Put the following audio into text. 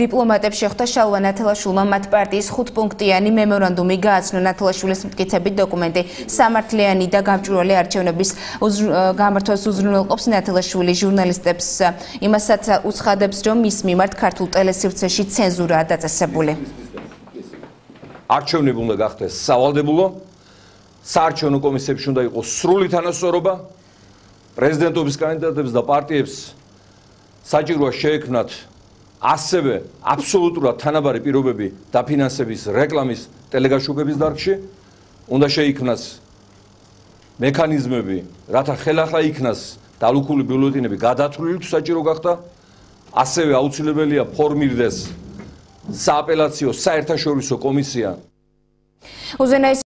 დიპლომატებს შეხვდა შალვა ნათელაშვილმა მათ პარტიის ხუთპუნქტიანი მემორანდუმი გააცნო ნათელაშვილის მტკიცებით დოკუმენტი. სამართლიანი და გამჭვირვალე არჩევნების გამართვას უზრუნველყოფს ნათელაშვილი ჟურნალისტებს. იმასაც უცხადებს რომ მის მიმართ ქართულ ტელესივრცეში ცენზურაა დაწესებული. არჩევნები უნდა გახდეს სავალდებულო. საარჩევნო კომისიებში უნდა იყოს სრული თანასწორობა. პრეზიდენტობის კანდიდატებს და პარტიებს საჭიროა შეექმნათ ასევე აბსოლუტურად თანაბარი პირობები დაფინანსების რეკლამის ტელეგაშუქების დარგში უნდა შეიქმნას მექანიზმები, რათა ხელახლა იქნას დალუქული ბიულეტინები გადათვლილი თუ საჭირო გახდა, ასევე აუცილებელია ფორმირდეს სააპელაციო საერთაშორისო კომისია. უზენაეს